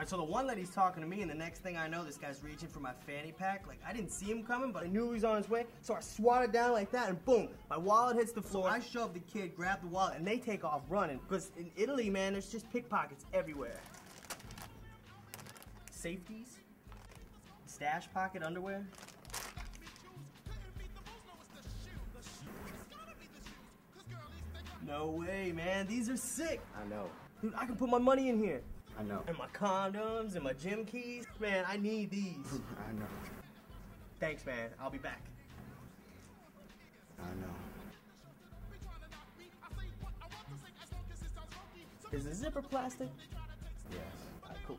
All right, so the one that he's talking to me, and the next thing I know, this guy's reaching for my fanny pack. Like, I didn't see him coming, but I knew he was on his way, so I swatted down like that, and boom, my wallet hits the floor. I shove the kid, grab the wallet, and they take off running. Because in Italy, man, there's just pickpockets everywhere. Safetyz, stash pocket underwear. No way, man. These are sick. I know. Dude, I can put my money in here. I know. And my condoms and my gym keys. Man, I need these. I know. Thanks, man. I'll be back. I know. Is the zipper plastic? Yes. Alright, cool.